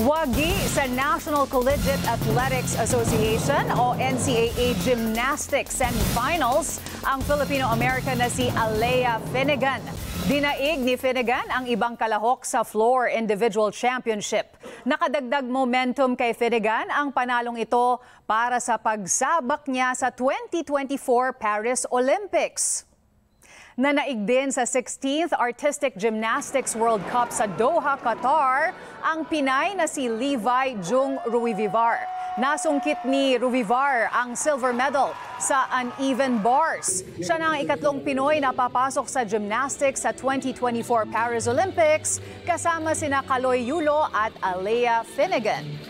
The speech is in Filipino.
Wagi sa National Collegiate Athletics Association o NCAA Gymnastics Semifinals ang Filipino-American na si Alea Finnegan. Dinaig ni Finnegan ang ibang kalahok sa floor individual championship. Nakadagdag momentum kay Finnegan ang panalong ito para sa pagsabak niya sa 2024 Paris Olympics. Nanaig din sa 16th Artistic Gymnastics World Cup sa Doha, Qatar, ang Pinay na si Levi Jung Ruivivar. Nasungkit ni Ruivivar ang silver medal sa uneven bars. Siya na ang ikatlong Pinoy na papasok sa gymnastics sa 2024 Paris Olympics kasama sina Kaloy Yulo at Alea Finnegan.